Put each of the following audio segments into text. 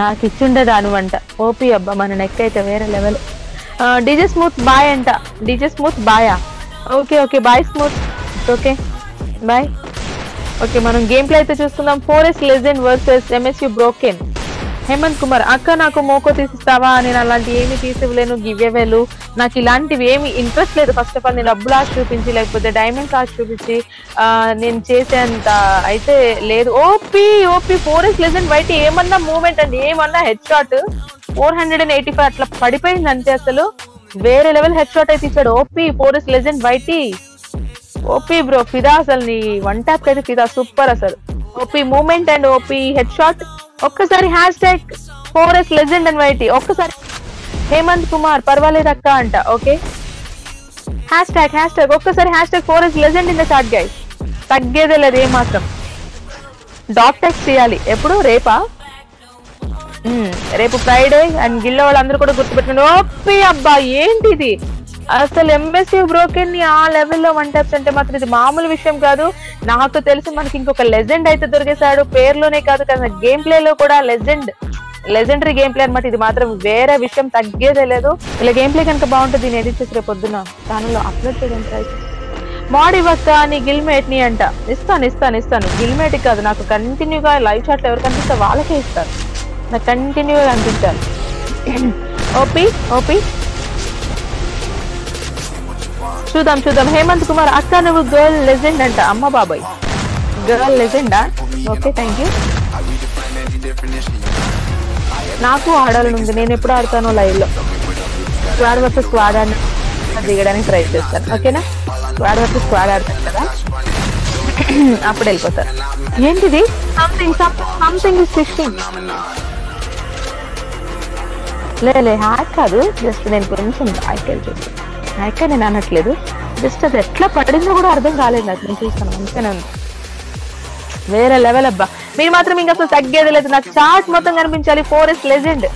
నాకు ఇచ్చుండే దాని వంట ఓపీ అబ్బా మన నెక్ అయితే వేరే లెవెల్. డీజే స్మూత్ బాయ్ అంట. DJ smooth బాయా? Okay okay boy smooth. Okay boy. Okay మనం గేమ్ ప్లే అయితే చూస్తున్నాం. S legend versus MSU broken Hemanth Kumar అక్క నాకు మోకో తీసిస్తావా నేను అలాంటి ఏమి తీసివ్వలేను. గివ్వేవేలు నాకు ఇలాంటివి ఏమి ఇంట్రెస్ట్ లేదు. ఫస్ట్ ఆఫ్ ఆల్ నేను డబ్బులు ఆశ చూపించి లేకపోతే డైమండ్స్ ఆశ చూపించి నేను చేసేంత అయితే లేదు. ఓపీ ఓపీ ఎస్ లెజెండ్ బయట ఏమన్నా మూమెంట్ అండి? ఏమన్నా head shot four hundred and eighty five అట్లా పడిపోయింది అంతే అసలు. వేరే లెవెల్ హెడ్ షాట్ అయితే ఇచ్చాడు. ఓపీ ఫోర్ ఎస్ లెజెండ్ బయటి ఓపీ బ్రో ఫిదా అసలు నీ వన్ ట్యాప్ అయితే ఫిదా. సూపర్ అసలు. OP moment and OP head shot ఒక్కసారి hash tag S legend and YT ఒక్కసారి హేమంత్ కుమార్ పర్వాలేదు అక్క అంట okay? Hash tag hash tag ఒక్కసారి hash tag four S legend in the short guys తగ్గేదే లేదు ఏ మాత్రం డాట్ చేయాలి. ఎప్పుడు? రేపా? Hmm, రేపు ఫ్రైడే అండ్ గిల్ల వాళ్ళందరూ కూడా గుర్తుపెట్టుకుని ఓపి అబ్బా ఏంటిది? అసలు ఎంఎస్సీ బ్రోకెన్ని ఆ లెవెల్లో వన్ టైప్స్ అంటే మాత్రం ఇది మామూలు విషయం కాదు. నాకు తెలిసి మనకి ఇంకొక లెజెండ్ అయితే దొరికేశాడు. పేర్లోనే కాదు కదా గేమ్ ప్లే లో కూడా లెజెండ్ లెజెండరీ గేమ్ ప్లే అనమాట ఇది మాత్రం వేరే విషయం తగ్గేదే లేదు. ఇలా గేమ్ ప్లే కనుక బాగుంటుంది నేను ఎడిట్ చేసి రేపు పొద్దున. ఛానల్లో అప్లోడ్ చేయడం ట్రై మాడ్ ఇవ్వక్క నీ గిల్మేట్ని అంట. ఇస్తాను ఇస్తాను ఇస్తాను. గిల్మేట్ కాదు నాకు కంటిన్యూగా లైవ్ చాట్లు ఎవరు కనిపిస్తే వాళ్ళకే ఇస్తాను నాకు కంటిన్యూగా కనిపించాలి. OP OP. చూద్దాం చూద్దాం. హేమంత్ కుమార్ అక్క నువ్వు గర్ల్ లెజెండ్ అంట. అమ్మ బాబాయ్. గర్ల్ లెజెండా ఓకే థ్యాంక్ యూ నాకు ఆడాలని ఉంది. నేను ఎప్పుడు ఆడతానో లైవ్లో. స్క్వాడ్ వర్సెస్ స్క్వాడ్ అని దిగడానికి ట్రై చేస్తాను. ఓకేనా? స్క్వాడ్ వర్సెస్ స్క్వాడ్ ఆడతాను కదా? అప్పుడు వెళ్ళిపోతారు. ఏంటిది? సంథింగ్ సంథింగ్ ఇస్ ఫిషింగ్ లేలే హ్యాక్ కాదు. జస్ట్ నేను కొంచెం హ్యాక్ వెళ్ళి హ్యాక్ నేను అనట్లేదు. జస్ట్ అది ఎట్లా పడిందో కూడా అర్థం కాలేదు నాకు. నేను చూస్తాను. మంచిగానే వేరే లెవెల్ అబ్బా. మీరు మాత్రం ఇంకా అసలు తగ్గేది లేదు. నాకు చార్ట్ మొత్తం కనిపించాలి. ఫోరెస్ట్ లెజెండ్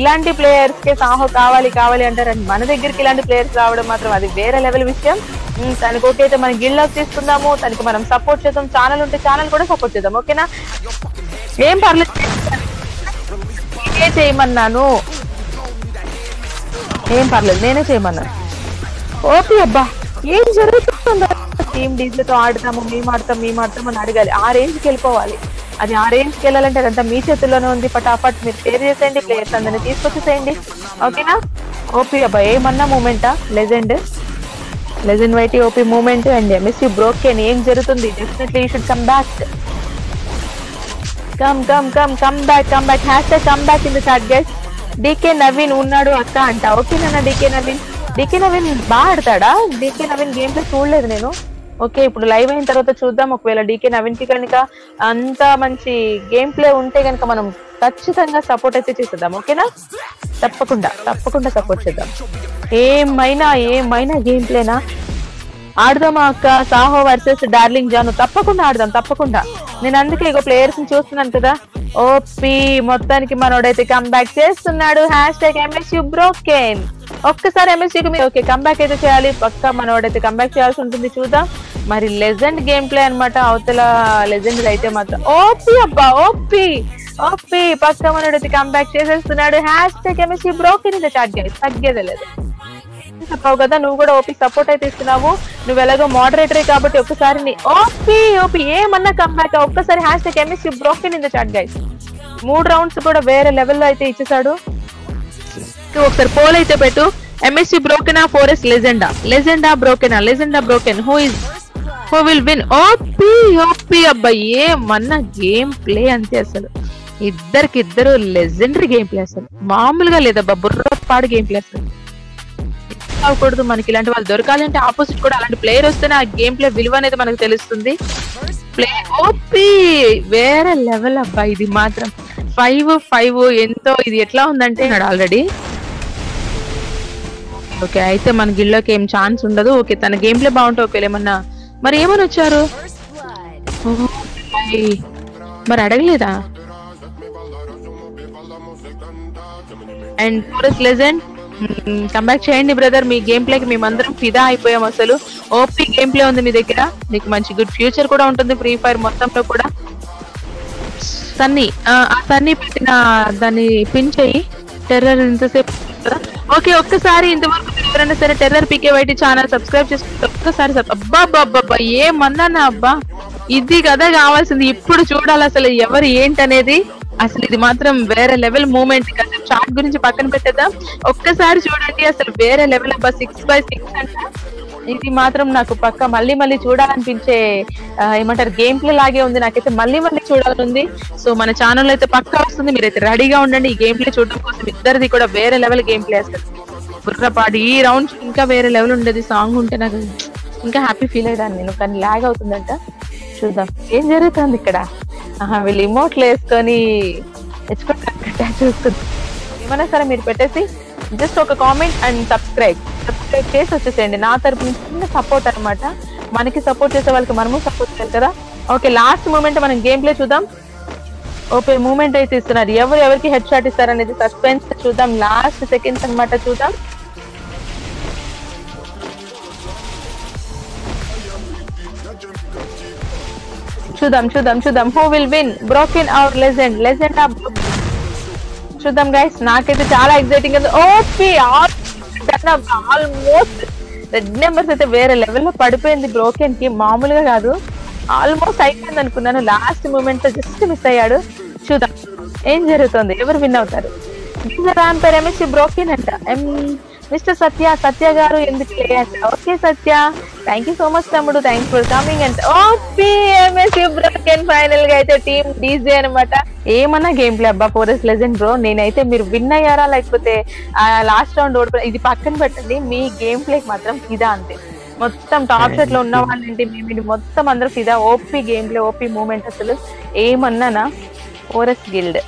ఇలాంటి ప్లేయర్స్కి సాహో కావాలి కావాలి అంటారండి మన దగ్గరికి ఇలాంటి ప్లేయర్స్ రావడం మాత్రం అది వేరే లెవెల్ విషయం. తనకు ఓకే అయితే మనం గిల్డ్ తీసుకుందాము. తనకి మనం సపోర్ట్ చేద్దాం. ఛానల్ ఉంటే ఛానల్ కూడా సపోర్ట్ చేద్దాం. ఓకేనా ఏం పర్లేదు. నేనే చేయమన్నాను. ఏం పర్లేదు. నేనే చేయమన్నాను. ఓకే అబ్బా. ఏం జరుగుతుందా? టీమ్ డీజేతో ఆడతాము మేము ఆడతాం మేము ఆడతాం అని అడగాలి. ఆ రేంజ్కి వెళ్ళిపోవాలి. అది ఆ రేంజ్కి వెళ్ళాలంటే అదంతా మీ చేతుల్లోనే ఉంది. పటాఫట్ మీరు షేర్ చేసేయండి ప్లేయర్స్ అందరినీ తీసుకొచ్చేసేయండి. ఓకేనా ఓపీ అబ్బా ఏమన్నా మూమెంటా legend legend YT OP moment and. MSC broken ఏం జరుగుతుంది? Definitely you should come back come come come come back come back hash tag come back in the chat guys DK Naveen ఉన్నాడు అక్క అంట. ఓకేనా DK Naveen DK Naveen బాగా ఆడతాడా? DK Naveen game play చూడలేదు నేను. ఓకే ఇప్పుడు లైవ్ అయిన తర్వాత చూద్దాం. ఒకవేళ డీకే నవీన్కి కనుక అంత మంచి గేమ్ ప్లే ఉంటే కనుక మనం ఖచ్చితంగా సపోర్ట్ అయితే చేసేద్దాం. ఓకేనా? తప్పకుండా తప్పకుండా సపోర్ట్ చేద్దాం. ఏమైనా ఏమైనా గేమ్ ప్లేనా? ఆడదామా అక్క? Saaho versus darling Jaanu. తప్పకుండా ఆడదాం తప్పకుండా. నేను అందుకే ఇగో ప్లేయర్స్ని చూస్తున్నాను కదా. ఓపి మొత్తానికి మనోడైతే కంబ్యాక్ చేస్తున్నాడు. హ్యాష్ ట్యాగ్ ఎంఎస్ బ్రోకెన్ ఒక్కసారి ఎంఎస్యూకి మీరు ఓకే కంబ్యాక్ అయితే చేయాలి. పక్క మనోడైతే కంబ్యాక్ చేయాల్సి ఉంటుంది. చూద్దాం. మరి లెజెండ్ గేమ్ ప్లే అనమాట అవతల లెజెండ్ అయితే మాత్రం ఓపి అబ్బా ఓపి ఓపి. పక్క మనోడైతే కంబ్యాక్ చేసేస్తున్నాడు. హ్యాష్ ట్యాగ్ ఎంఎస్యూ బ్రోకెన్ ఇది చాట్ గేమ్ తగ్గేదే లేదు చెప్పావు కదా నువ్వు కూడా ఓపీ సపోర్ట్ అయితే ఇస్తున్నావు. నువ్వు ఎలాగో మోడరేటరే కాబట్టి ఒక్కసారి ఓపి ఓపీ ఓపీ ఏమన్నా కంబ్యాక్ ఒక్కసారి hash tag MSC broken in the chat guys మూడు రౌండ్స్ కూడా వేరే లెవెల్లో అయితే ఇచ్చేసాడు ఒకసారి పోల్ అయితే పెట్టు. ఎంఎస్సీ బ్రోకెనా ఫోరెస్ట్ లెజెండా లెజెండా బ్రోకెనా లెజెండా broken who is four will win OP OP అబ్బాయి ఏమన్నా గేమ్ ప్లే అంతే అసలు. ఇద్దరికి ఇద్దరు లెజెండరీ గేమ్ ప్లే అసలు. మామూలుగా లేదబ్బా బుర్రపాడు గేమ్ ప్లే అసలు. అవ్వకూడదు మనకి ఇలాంటి వాళ్ళు దొరకాలి అంటే ఆపోజిట్ కూడా అలాంటి ప్లేయర్ వస్తేనే ఆ గేమ్ ప్లే విలువ అనేది మనకు తెలుస్తుంది. ప్లే ఓపీ వేరే లెవెల్ అబ్బా ఇది మాత్రం. ఫైవ్ ఫైవ్ ఎంతో ఇది ఎట్లా ఉందంటే ఆల్రెడీ ఓకే అయితే మన గిల్లోకి ఏం ఛాన్స్ ఉండదు. ఓకే తన గేమ్ ప్లే బాగుంటే ఓకే ఏమన్నా మరి ఏమని వచ్చారు? మరి అడగలేదా? అండ్ ఫోరెస్ట్ లెజెండ్ కంబ్యాక్ చేయండి బ్రదర్ మీ గేమ్ ప్లేకి మేమందరం ఫిదా అయిపోయాం అసలు. ఓపీ గేమ్ ప్లే ఉంది మీ దగ్గర. మీకు మంచి గుడ్ ఫ్యూచర్ కూడా ఉంటుంది ఫ్రీ ఫైర్ మొత్తంలో కూడా. సన్నీ ఆ ఆ సన్నీ పెట్టిన దాన్ని పిన్ చెయ్యి టెర్రర్ ఎంతసేపు ఓకే ఒక్కసారి ఇంతవరకు మీరు ఎవరైనా సరే terror PK YT channel subscribe చేసుకుంటే ఒక్కసారి అబ్బా అబ్బా అబ్బా ఏమన్నానా అబ్బా? ఇది కదా కావాల్సింది. ఇప్పుడు చూడాలి అసలు ఎవరు ఏంటనేది. అసలు ఇది మాత్రం వేరే లెవెల్ మూమెంట్. కదా చాట్ గురించి పక్కన పెట్టేద్దాం. ఒక్కసారి చూడండి అసలు వేరే లెవెల్ అబ్బా. సిక్స్ బై సిక్స్ అంట. ఇది మాత్రం నాకు పక్క మళ్ళీ మళ్ళీ చూడాలనిపించే ఏమంటారు గేమ్ ప్లే లాగే ఉంది నాకైతే మళ్ళీ మళ్ళీ చూడాలనుంది సో మన ఛానల్ అయితే పక్కా వస్తుంది మీరైతే రెడీగా ఉండండి ఈ గేమ్ ప్లే చూడడం కోసం ఇద్దరిది కూడా వేరే లెవెల్ గేమ్ ప్లే అసలు బుర్రపాటు ఈ రౌండ్ ఇంకా వేరే లెవెల్ ఉండేది సాంగ్ ఉంటే నాకు ఇంకా హ్యాపీ ఫీల్ అయ్యాను నేను కానీ లాగ్ అవుతుందంట చూద్దాం ఏం జరుగుతుంది ఇక్కడ ఆహా వీళ్ళు ఇమోట్లు వేసుకొని తెచ్చుకుంటారు చూస్తుంది ఏమైనా సరే మీరు పెట్టేసి జస్ట్ ఒక కామెంట్ అండ్ సబ్స్క్రైబ్ చేసి వచ్చేసేయండి. నా తరపు నుంచి చిన్న సపోర్ట్ అన్నమాట. మనకి సపోర్ట్ చేసే వాళ్ళకి మనము సపోర్ట్ చేయాలి కదా. ఓకే లాస్ట్ మూమెంట్ మనం గేమ్ ప్లే చూద్దాం. ఓకే మూమెంట్ అయితే ఇస్తున్నారు. ఎవరు ఎవరికి హెడ్ షాట్ ఇస్తారు అనేది సస్పెన్స్ చూద్దాం. లాస్ట్ సెకండ్స్ అన్నమాట చూద్దాం. చూద్దాం చూద్దాం చూద్దాం. Who will win broken hour legend legend of చూద్దాం గైస్ నాకైతే చాలా exciting all almost red numbers అయితే వేరే లెవెల్లో పడిపోయింది బ్రోకెన్కి. మామూలుగా కాదు. ఆల్మోస్ట్ అయిపోయింది అనుకున్నాను. లాస్ట్ మూమెంట్ జస్ట్ మిస్ అయ్యాడు. చూద్దాం. ఏం జరుగుతుంది? ఎవరు విన్ అవుతారు? రామ్ పేరు ఎంఎస్సి బ్రోకెన్ అంట మిస్టర్ సత్య సత్య గారు ఎందుకు అంట okay Satya thank you so much తమ్ముడు. Thanks for coming and okay MSc broken ఫైనల్గా అయితే టీమ్ డీజే అనమాట ఏమన్నా గేమ్ ప్లే అబ్బా ఫోరెస్ట్ లెజెండ్ బ్రో నేనైతే మీరు విన్ అయ్యారా లేకపోతే లాస్ట్ రౌండ్ ఓడిపోయి ఇది పక్కన పెట్టండి. మీ గేమ్ ప్లేకి మాత్రం ఇదా అంతే. మొత్తం టాప్ సెట్లో ఉన్న వాళ్ళంటే మేము మొత్తం అందరూ ఫిదా OP game play OP moment అసలు. ఏమన్నానా? Forest guild